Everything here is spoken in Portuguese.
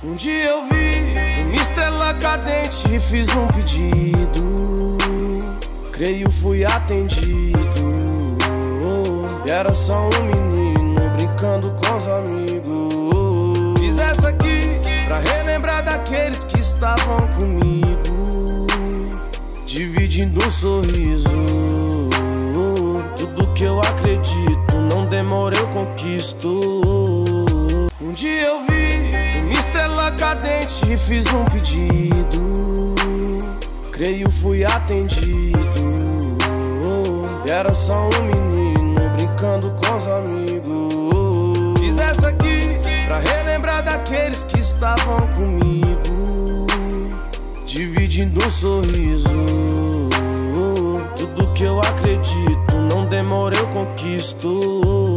Um dia eu vi uma estrela cadente e fiz um pedido. Creio fui atendido. E era só um menino brincando com os amigos. Fiz essa aqui pra relembrar daqueles que estavam comigo. Dividindo um sorriso. Tudo que eu acredito, não demora eu conquisto. Um dia eu vi fiz um pedido. Creio fui atendido. Era só um menino brincando com os amigos. Fiz essa aqui pra relembrar daqueles que estavam comigo. Dividindo um sorriso. Tudo que eu acredito, não demora eu conquisto.